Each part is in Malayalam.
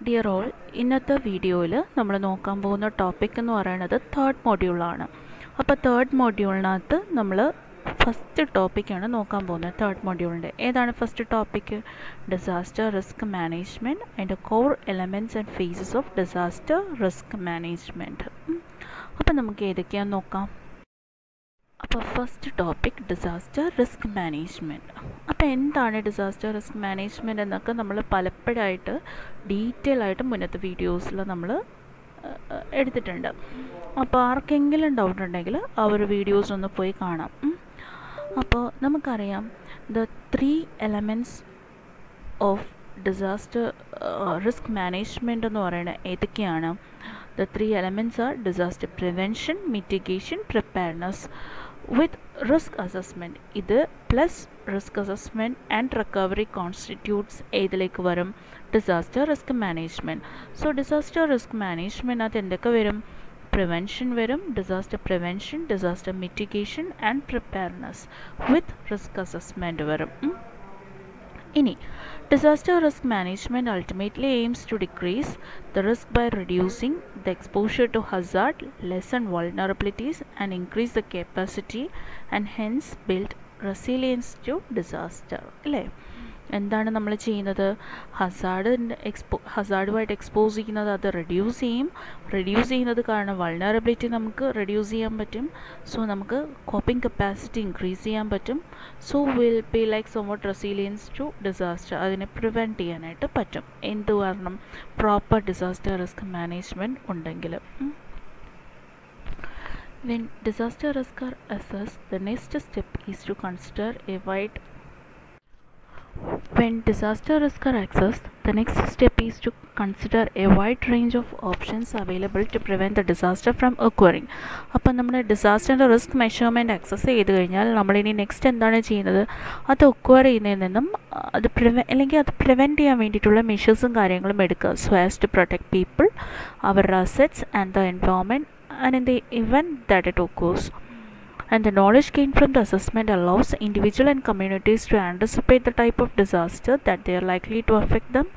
ഡിയർ ഓൾ ഇന്നത്തെ വീഡിയോയിൽ നമ്മൾ നോക്കാൻ പോകുന്ന ടോപ്പിക് എന്ന് പറയുന്നത് തേർഡ് മോഡ്യൂളാണ് അപ്പോൾ തേർഡ് മോഡ്യൂളിനകത്ത് നമ്മൾ ഫസ്റ്റ് ടോപ്പിക്കാണ് നോക്കാൻ പോകുന്നത് തേർഡ് മോഡ്യൂളിന്റെ ഏതാണ് first topic disaster risk management and core elements and phases of disaster risk management അപ്പോൾ നമുക്ക് ഏതൊക്കെയാണെന്ന് നോക്കാം? അപ്പോൾ first topic disaster risk management അപ്പോൾ എന്താണ് ഡിസാസ്റ്റർ റിസ്ക് മാനേജ്മെന്റ് എന്നൊക്കെ നമ്മൾ പലപ്പോഴായിട്ട് ഡീറ്റെയിൽ ആയിട്ട് മുന്നത്തെ വീഡിയോസിൽ നമ്മൾ എടുത്തിട്ടുണ്ട്. അപ്പോൾ ആർക്കെങ്കിലും ഡൗട്ട് ഉണ്ടെങ്കിൽ ആ ഒരു വീഡിയോസ് ഒന്ന് പോയി കാണാം. അപ്പോൾ നമുക്കറിയാം the three elements of disaster risk management എന്ന് പറയുന്നത് ഏതൊക്കെയാണ്? The three elements are disaster prevention mitigation preparedness with risk assessment ഇത് plus risk assessment and recovery constitutes ഏതിലേക്ക് വരും? Disaster risk management so disaster risk മാനേജ്മെന്റിനകത്ത് എന്തൊക്കെ വരും? പ്രിവെൻഷൻ വരും. Disaster prevention disaster mitigation and preparedness with risk assessment വരും. ഇനി disaster risk management ultimately aims to decrease the risk by reducing the exposure to hazard lessen vulnerabilities and increase the capacity and hence build resilience to disaster അല്ലേ എന്താണ് നമ്മൾ ചെയ്യുന്നത്? ഹസാഡ് എക്സ്പോ ഹസാർഡുമായിട്ട് എക്സ്പോസ് ചെയ്യുന്നത് അത് റെഡ്യൂസ് ചെയ്യും. റെഡ്യൂസ് ചെയ്യുന്നത് കാരണം വൾണറബിലിറ്റി നമുക്ക് റെഡ്യൂസ് ചെയ്യാൻ പറ്റും. സോ നമുക്ക് കോപ്പിംഗ് കപ്പാസിറ്റി ഇൻക്രീസ് ചെയ്യാൻ പറ്റും. So will be like somewhat resilience to disaster അതിനെ പ്രിവെന്റ് ചെയ്യാനായിട്ട് പറ്റും. എന്ത് കാരണം? പ്രോപ്പർ ഡിസാസ്റ്റർ റിസ്ക് മാനേജ്മെന്റ് ഉണ്ടെങ്കിൽ when disaster risk are assessed, the next step is to consider a wide when disaster risks are accessed, the next step is to consider a wide range of options available to prevent the disaster from occurring. അപ്പം നമ്മൾ ഡിസാസ്റ്ററിന്റെ റിസ്ക് മെഷർമെന്റ് അക്സസ് ചെയ്ത് കഴിഞ്ഞാൽ നമ്മളിനി നെക്സ്റ്റ് എന്താണ് ചെയ്യുന്നത്? അത് ഒക്വർ ചെയ്യുന്നതിൽ നിന്നും അത് പ്രിവെ അല്ലെങ്കിൽ അത് പ്രിവെന്റ് ചെയ്യാൻ വേണ്ടിയിട്ടുള്ള മെഷേഴ്സും കാര്യങ്ങളും എടുക്കുക. So as to protect people our assets and the environment and in the event that it occurs and the knowledge gained from the assessment allows individual and communities to anticipate the type of disaster that they are likely to affect them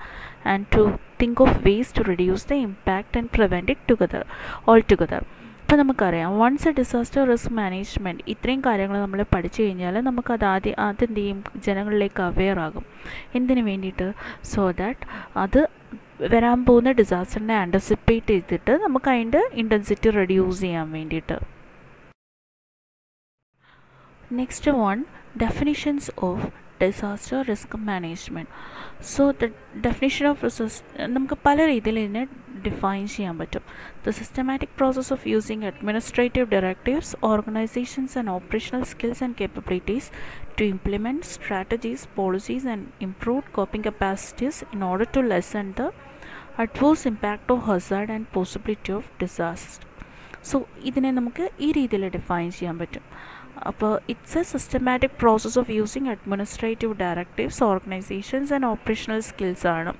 and to think of ways to reduce the impact and prevent it together altogether അപ്പോൾ നമുക്കറിയാം once a disaster risk management ഇത്രയും കാര്യങ്ങൾ നമ്മൾ പഠിച്ചു കഴിഞ്ഞാൽ നമുക്കത് ആദ്യം ആദ്യം എന്ത് ചെയ്യും ജനങ്ങളിലേക്ക് അവെയർ ആകും എന്തിനു വേണ്ടിയിട്ട് സോ ദാറ്റ് അത് വരാൻ പോകുന്ന ഡിസാസ്റ്ററിനെ ആന്റിസിപ്പേറ്റ് ചെയ്തിട്ട് നമുക്ക് അതിന്റെ ഇന്റൻസിറ്റി റെഡ്യൂസ് ചെയ്യാൻ വേണ്ടിയിട്ട് next one definitions of disaster risk management so the definition of നമുക്ക് പല രീതിയിൽ ഇതിനെ ഡിഫൈൻ ചെയ്യാൻ പറ്റും the systematic process of using administrative directives organizations and operational skills and capabilities to implement strategies, policies, and improved coping capacities in order to lessen the adverse impact of hazard and possibility of disaster. So ഇതിനെ നമുക്ക് ഈ രീതിയിൽ ഡിഫൈൻ ചെയ്യാൻ പറ്റും അപ്പോൾ it's a systematic process of using administrative directives organizations and operational skills ആണ്.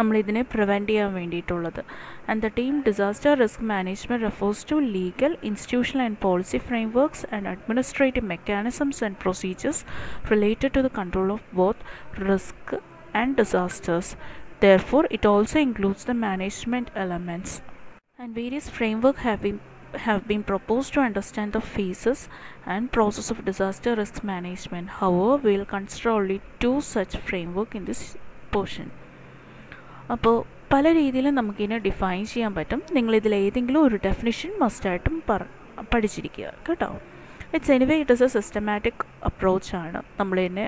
നമ്മളിതിനെ പ്രിവെന്റ് ചെയ്യാൻ വേണ്ടിയിട്ടുള്ളത്. And the term disaster risk management refers to legal institutional and policy frameworks and administrative mechanisms and procedures related to the control of both risk and disasters therefore it also includes the management elements and various framework have been have been proposed to understand the phases and process of disaster risk management. However, we will consider only two such framework in this portion. അപ്പോൾ പല രീതിയിലും നമുക്കിതിനെ ഡിഫൈൻ ചെയ്യാൻ പറ്റും നിങ്ങൾ ഇതിൽ ഏതെങ്കിലും ഒരു ഡെഫിനിഷൻ മസ്റ്റായിട്ടും പറ പഠിച്ചിരിക്കുക കേട്ടോ it's anyway it is a systematic അപ്രോച്ചാണ് നമ്മളിതിനെ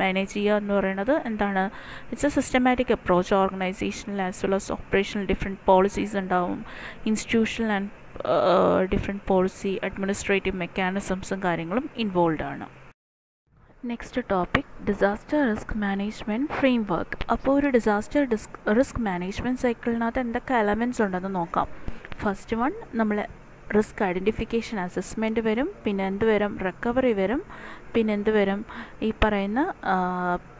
മാനേജ് ചെയ്യുക എന്ന് പറയുന്നത് എന്താണ്? It's a systematic approach organizational as well as operational different policies ഉണ്ടാവും. Institutional and different policy administrative മെക്കാനിസംസും കാര്യങ്ങളും ഇൻവോൾവ് ആണ്. Next topic disaster risk management framework അപ്പോൾ ഒരു ഡിസാസ്റ്റർ ഡിസ്ക് റിസ്ക് മാനേജ്മെന്റ് സൈക്കിളിനകത്ത് എന്തൊക്കെ എലമെന്റ്സ് ഉണ്ടെന്ന് നോക്കാം. ഫസ്റ്റ് വൺ നമ്മൾ റിസ്ക് ഐഡന്റിഫിക്കേഷൻ അസസ്മെന്റ് വരും പിന്നെ എന്ത് വരും റിക്കവറി വരും പിന്നെ എന്ത് വരും ഈ പറയുന്ന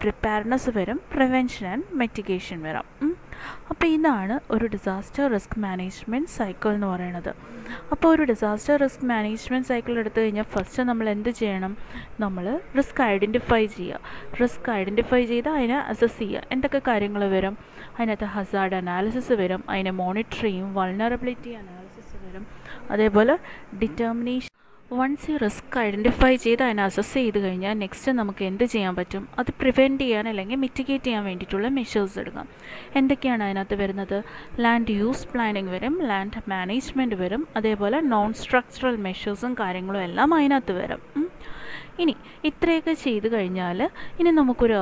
പ്രിപ്പയർനെസ് വരും പ്രിവെൻഷൻ ആൻഡ് മെറ്റിഗേഷൻ വരും. അപ്പോൾ ഇതാണ് ഒരു ഡിസാസ്റ്റർ റിസ്ക് മാനേജ്മെന്റ് സൈക്കിൾ എന്ന് പറയുന്നത്. അപ്പോൾ ഒരു ഡിസാസ്റ്റർ റിസ്ക് മാനേജ്മെന്റ് സൈക്കിൾ എടുത്തു കഴിഞ്ഞാൽ ഫസ്റ്റ് നമ്മൾ എന്ത് ചെയ്യണം? നമ്മൾ റിസ്ക് ഐഡന്റിഫൈ ചെയ്യുക. റിസ്ക് ഐഡന്റിഫൈ ചെയ്ത് അതിനെ അസസ് ചെയ്യുക. എന്തൊക്കെ കാര്യങ്ങൾ വരും? അതിനകത്ത് ഹസാർഡ് അനാലിസിസ് വരും. അതിനെ മോണിറ്റർ ചെയ്യും. വൾണറബിലിറ്റി അനാലിസിസ് വരും. അതേപോലെ ഡിറ്റർമിനേഷൻ വൺസ് ഈ റിസ്ക് ഐഡന്റിഫൈ ചെയ്ത് അതിനെ അസസ് ചെയ്ത് കഴിഞ്ഞാൽ നെക്സ്റ്റ് നമുക്ക് എന്ത് ചെയ്യാൻ പറ്റും? അത് പ്രിവെന്റ് ചെയ്യാൻ അല്ലെങ്കിൽ മിറ്റിഗേറ്റ് ചെയ്യാൻ വേണ്ടിയിട്ടുള്ള മെഷേഴ്സ് എടുക്കാം. എന്തൊക്കെയാണ് അതിനകത്ത് വരുന്നത്? ലാൻഡ് യൂസ് പ്ലാനിങ് വരും ലാൻഡ് മാനേജ്മെന്റ് വരും അതേപോലെ നോൺ സ്ട്രക്ചറൽ മെഷേഴ്സും കാര്യങ്ങളും എല്ലാം അതിനകത്ത് വരും. ഇനി ഇത്രയൊക്കെ ചെയ്ത് കഴിഞ്ഞാൽ ഇനി നമുക്കൊരു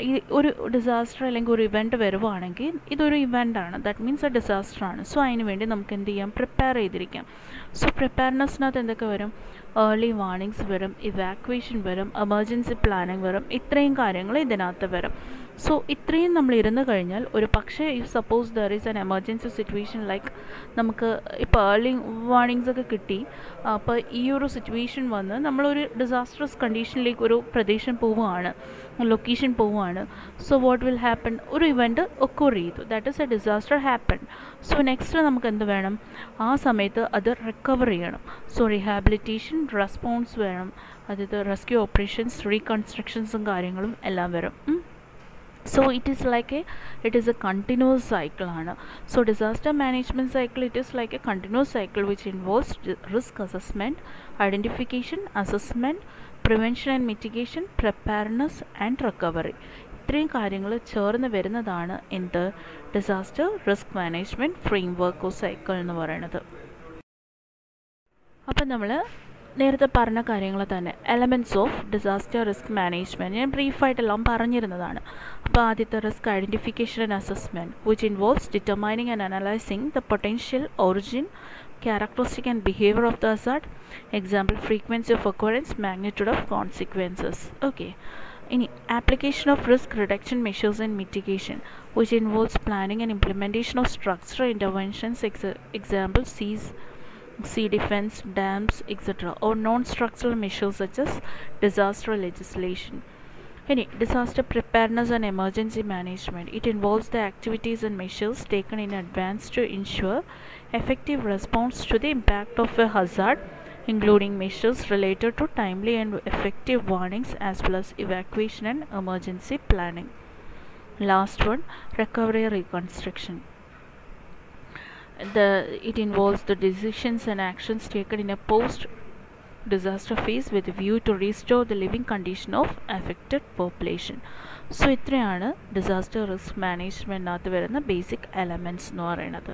ഈ ഒരു ഡിസാസ്റ്റർ അല്ലെങ്കിൽ ഒരു ഇവന്റ് വരുവാണെങ്കിൽ ഇതൊരു ഇവന്റാണ് ദാറ്റ് മീൻസ് എ ഡിസാസ്റ്റർ ആണ്. സോ അതിന് വേണ്ടി നമുക്ക് എന്ത് ചെയ്യാം? പ്രിപ്പയർ ചെയ്തിരിക്കാം. സോ പ്രിപ്പയർനെസ്സിനകത്ത് എന്തൊക്കെ വരും? ഏർലി വാർണിങ്സ് വരും ഇവാക്വേഷൻ വരും എമർജൻസി പ്ലാനിങ് വരും ഇത്രയും കാര്യങ്ങൾ ഇതിനകത്ത് വരും. സോ ഇത്രയും നമ്മൾ ഇരുന്ന് കഴിഞ്ഞാൽ ഒരു പക്ഷേ if suppose there is an emergency situation like നമുക്ക് ഇപ്പോൾ ഏർലി വാർണിങ്സ് ഒക്കെ കിട്ടി അപ്പോൾ ഈ ഒരു സിറ്റുവേഷൻ വന്ന് നമ്മളൊരു ഡിസാസ്റ്ററസ് കണ്ടീഷനിലേക്ക് ഒരു പ്രദേശം പോവുകയാണ് ലൊക്കേഷൻ പോവുകയാണ്. സോ വാട്ട് വിൽ ഹാപ്പൺ ഒരു ഇവന്റ് ഒക്കോർ ചെയ്തു. That is a disaster happen so next നമുക്ക് എന്ത് വേണം? ആ സമയത്ത് അത് റിക്കവർ ചെയ്യണം. സോ റീഹാബിലിറ്റേഷൻ റെസ്പോൺസ് വേണം. അതായത് റെസ്ക്യൂ ഓപ്പറേഷൻസ് റീകൺസ്ട്രക്ഷൻസും കാര്യങ്ങളും എല്ലാം വരും. So it is like a it is a continuous cycle ആണ് so disaster management cycle it is like a continuous cycle which involves risk assessment identification assessment prevention and mitigation preparedness and recovery ഇത്രയും കാര്യങ്ങൾ ചേർന്ന് വരുന്നതാണ് എന്ത് disaster risk management framework cycle എന്ന് പറയുന്നത് അപ്പം നമ്മൾ നേരത്തെ പറഞ്ഞ കാര്യങ്ങൾ തന്നെ. Elements of disaster risk management ഞാൻ ബ്രീഫായിട്ടെല്ലാം പറഞ്ഞിരുന്നതാണ്. അപ്പോൾ ആദ്യത്തെ risk identification and assessment which involves determining and analysing the potential origin characteristic and behaviour of the hazard example frequency of occurrence magnitude of consequences okay ഇനി application of risk reduction measures and mitigation which involves planning and implementation of structure interventions example seas sea defense, dams, etc., or non structural measures such as disaster legislation. Any disaster preparedness and emergency management. It involves the activities and measures taken in advance to ensure effective response to the impact of a hazard, including measures related to timely and effective warnings as well as evacuation and emergency planning. Last one recovery reconstruction the it involves the decisions and actions taken in a post disaster phase with a view to restore the living condition of affected population so ഇത്രയാണ് ഡിസാസ്റ്റർ റിസ്ക് മാനേജ്മെൻറ്റിനകത്ത് വരുന്ന ബേസിക് എലമെൻറ്റ്സ് എന്ന് പറയുന്നത്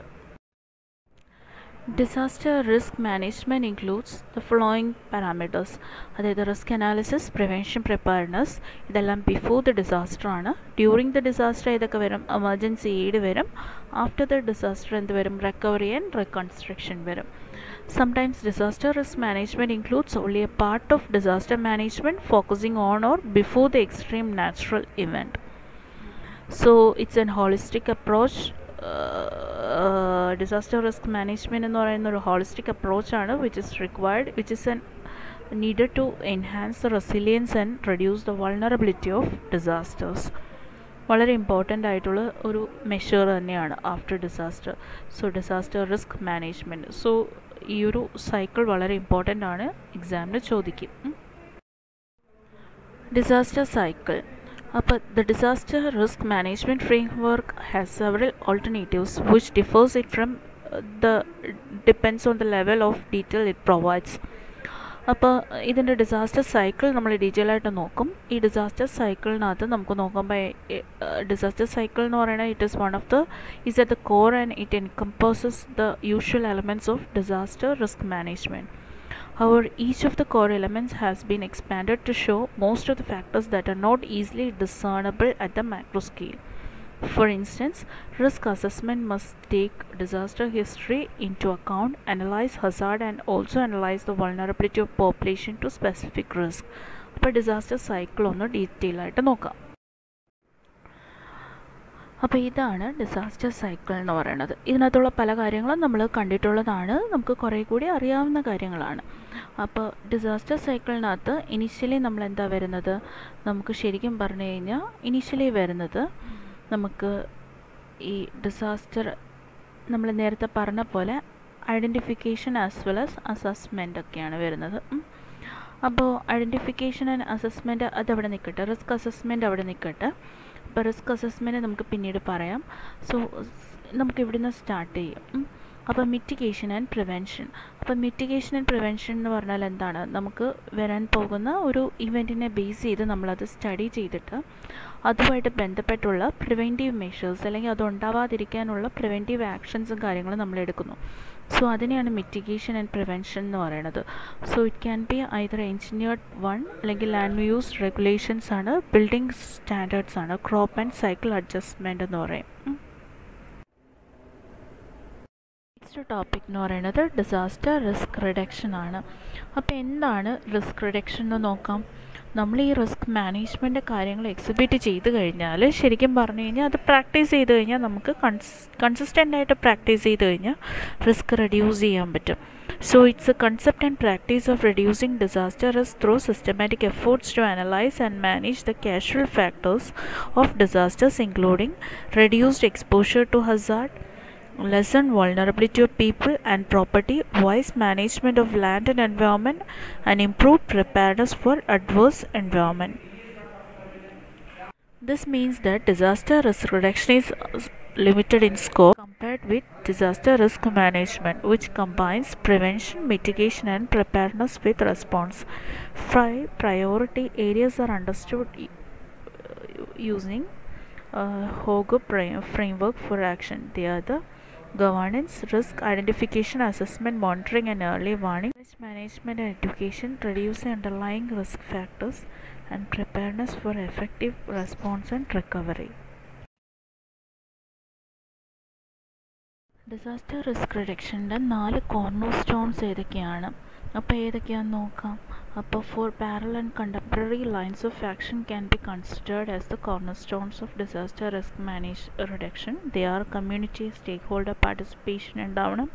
Disaster risk management includes the following parameters അതായത് റിസ്ക് അനാലിസിസ് പ്രിവെൻഷൻ പ്രിപ്പയർനെസ് ഇതെല്ലാം ബിഫോർ ദ ഡിസാസ്റ്റർ ആണ്. ഡ്യൂറിങ് ദ ഡിസാസ്റ്റർ ഏതൊക്കെ വരും? എമർജൻസി എയ്ഡ് വരും. ആഫ്റ്റർ ദ ഡിസാസ്റ്റർ എന്ത് വരും? റിക്കവറി ആൻഡ് റീകൺസ്ട്രക്ഷൻ വരും. Sometimes disaster risk management includes only a part of disaster management focusing on or before the extreme natural event. So it's an holistic approach. Disaster risk management എന്ന് പറയുന്ന ഒരു holistic അപ്രോച്ചാണ് which is required which is an needed to enhance the resilience and reduce the vulnerability of disasters വളരെ ഇമ്പോർട്ടന്റ് ആയിട്ടുള്ള ഒരു മെഷർ തന്നെയാണ് after disaster so disaster risk management so ഈ ഒരു സൈക്കിൾ വളരെ ഇമ്പോർട്ടന്റ് ആണ്. എക്സാമിന് ചോദിക്കും. ഡിസാസ്റ്റർ സൈക്കിൾ അപ്പോൾ the disaster risk management framework has several alternatives which differs it from the depends on the level of detail it provides അപ്പോൾ ഇതിന്റെ ഡിസാസ്റ്റർ സൈക്കിൾ നമ്മൾ ഡീറ്റെയിൽ ആയിട്ട് നോക്കും. ഈ ഡിസാസ്റ്റർ സൈക്കിളിനകത്ത് നമുക്ക് നോക്കുമ്പോൾ ഡിസാസ്റ്റർ സൈക്കിൾ എന്ന് പറയുന്നത് it is one of the is at the core and it encompasses the usual elements of disaster risk management However, each of the core elements has been expanded to show most of the factors that are not easily discernible at the macro scale. For instance, risk assessment must take disaster history into account, analyze hazard, and also analyze the vulnerability of population to specific risk. അപ്പോൾ ഡിസാസ്റ്റർ സൈക്കിൾ ഒന്ന് ഡീറ്റെയിൽ ആയിട്ട് നോക്കാം അപ്പോൾ ഇതാണ് ഡിസാസ്റ്റർ സൈക്കിൾ എന്ന് പറയുന്നത്. ഇതിനകത്തുള്ള പല കാര്യങ്ങളും നമ്മൾ കണ്ടിട്ടുള്ളതാണ്. നമുക്ക് കുറേ കൂടി അറിയാവുന്ന കാര്യങ്ങളാണ്. അപ്പോൾ ഡിസാസ്റ്റർ സൈക്കിളിനകത്ത് ഇനിഷ്യലി നമ്മൾ എന്താ വരുന്നത്? നമുക്ക് ശരിക്കും പറഞ്ഞു കഴിഞ്ഞാൽ ഇനിഷ്യലി വരുന്നത് നമുക്ക് ഈ ഡിസാസ്റ്റർ നമ്മൾ നേരത്തെ പറഞ്ഞ പോലെ identification as well as assessment ഒക്കെയാണ് വരുന്നത്. അപ്പോൾ ഐഡന്റിഫിക്കേഷൻ ആൻഡ് അസസ്മെന്റ് അതവിടെ നിൽക്കട്ടെ റിസ്ക് അസസ്മെന്റ് അവിടെ നിൽക്കട്ടെ റിസ്ക് അസസ്മെന്റ് നമുക്ക് പിന്നീട് പറയാം. സോ നമുക്ക് ഇവിടുന്ന് സ്റ്റാർട്ട് ചെയ്യാം. അപ്പോൾ മിറ്റിഗേഷൻ ആൻഡ് പ്രിവെൻഷൻ അപ്പോൾ മിറ്റിഗേഷൻ ആൻഡ് പ്രിവെൻഷൻ എന്ന് പറഞ്ഞാൽ എന്താണ്? നമുക്ക് വരാൻ പോകുന്ന ഒരു ഇവന്റിനെ ബേസ് ചെയ്ത് നമ്മളത് സ്റ്റഡി ചെയ്തിട്ട് അതുമായിട്ട് ബന്ധപ്പെട്ടുള്ള പ്രിവെന്റീവ് മെഷേഴ്സ് അല്ലെങ്കിൽ അത് ഉണ്ടാവാതിരിക്കാനുള്ള പ്രിവെന്റീവ് ആക്ഷൻസും കാര്യങ്ങളും നമ്മൾ എടുക്കുന്നു. സോ അതിനെയാണ് മിറ്റിഗേഷൻ ആൻഡ് പ്രിവെൻഷൻ എന്ന് പറയുന്നത്. So it can be either engineered one അല്ലെങ്കിൽ ലാൻഡ് യൂസ് റെഗുലേഷൻസ് ആണ് ബിൽഡിംഗ് സ്റ്റാൻഡേർഡ്സ് ആണ് ക്രോപ്പ് ആൻഡ് സൈക്കിൾ അഡ്ജസ്റ്റ്മെന്റ് എന്ന് പറയും. നെക്സ്റ്റ് ടോപ്പിക് എന്ന് പറയുന്നത് ഡിസാസ്റ്റർ റിസ്ക് റിഡക്ഷൻ ആണ്. അപ്പോൾ എന്താണ് റിസ്ക് റിഡക്ഷൻ എന്ന് നോക്കാം? നമ്മൾ ഈ റിസ്ക് മാനേജ്മെന്റ് കാര്യങ്ങൾ എക്സിബിറ്റ് ചെയ്ത് കഴിഞ്ഞാൽ ശരിക്കും പറഞ്ഞു കഴിഞ്ഞാൽ അത് പ്രാക്ടീസ് ചെയ്ത് കഴിഞ്ഞാൽ നമുക്ക് കൺസ് ആയിട്ട് പ്രാക്ടീസ് ചെയ്ത് കഴിഞ്ഞാൽ റിസ്ക് റെഡ്യൂസ് ചെയ്യാൻ പറ്റും. So it's a concept and practice of reducing disaster risk through systematic efforts to analyse and manage the causal factors of disasters including reduced exposure to hazard lessen vulnerability of people and property, wise management of land and environment, and improved preparedness for adverse environment. This means that disaster risk reduction is limited in scope compared with disaster risk management, which combines prevention, mitigation, and preparedness with response. Five priority areas are understood using uh, HOGO framework for action. They are the governance, risk identification, assessment, monitoring, and early warning, risk management and education, reduce the underlying risk factors, and preparedness for effective response and recovery. Disaster risk റിഡക്ഷന്റെ നാല് കോർണർ സ്റ്റോൺസ് ഏതൊക്കെയാണ് അപ്പോൾ ഏതൊക്കെയാണെന്ന് നോക്കാം അപ്പോൾ four parallel and contemporary lines of action can be considered as the cornerstones of disaster risk manage reduction they are community stakeholder participation ഉണ്ടാവണം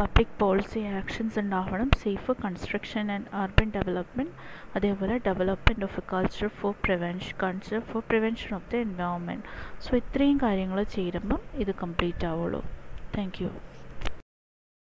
പബ്ലിക് പോളിസി ആക്ഷൻസ് ഉണ്ടാവണം safe construction and urban development അതേപോലെ development of a culture for prevention culture for prevention of the environment so ഇത്രയും കാര്യങ്ങൾ ചേരുമ്പം ഇത് കംപ്ലീറ്റ് ആവുള്ളൂ. Thank you.